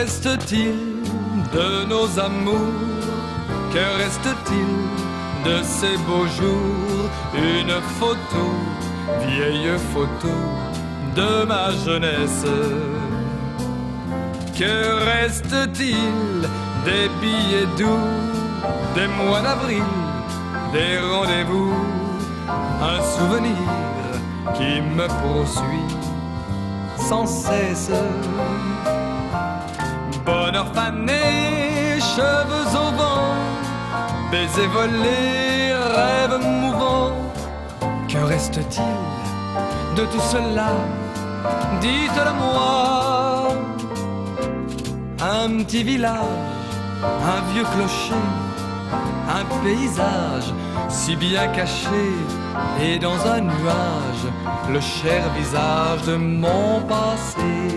reste-t-il de nos amours Que reste-t-il de ces beaux jours Une photo, vieille photo de ma jeunesse. Que reste-t-il des billets doux, des mois d'avril, des rendez-vous Un souvenir qui me poursuit sans cesse. Bonheur fané, cheveux au vent, baisers volés, rêves mouvants. Que reste-t-il de tout cela? Dites-le-moi. Un petit village, un vieux clocher, un paysage si bien caché et dans un nuage le cher visage de mon passé.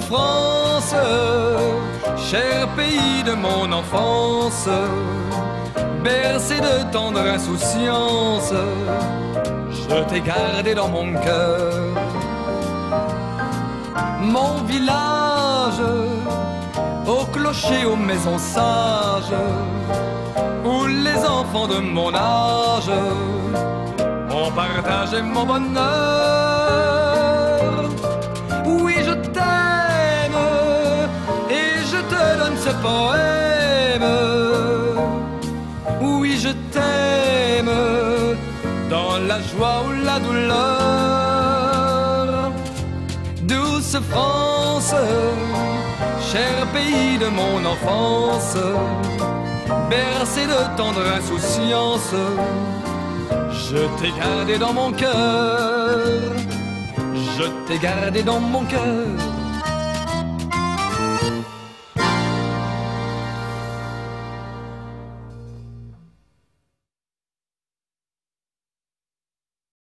France, cher pays de mon enfance, bercé de tendre insouciance, je t'ai gardé dans mon cœur. Mon village, au clocher, aux maisons sages, où les enfants de mon âge ont partagé mon bonheur. Oui, je t'aime et je te donne ce poème. Dans la joie ou la douleur. Douce France, cher pays de mon enfance, bercé de tendre insouciance, je t'ai gardé dans mon cœur. Je t'ai gardé dans mon cœur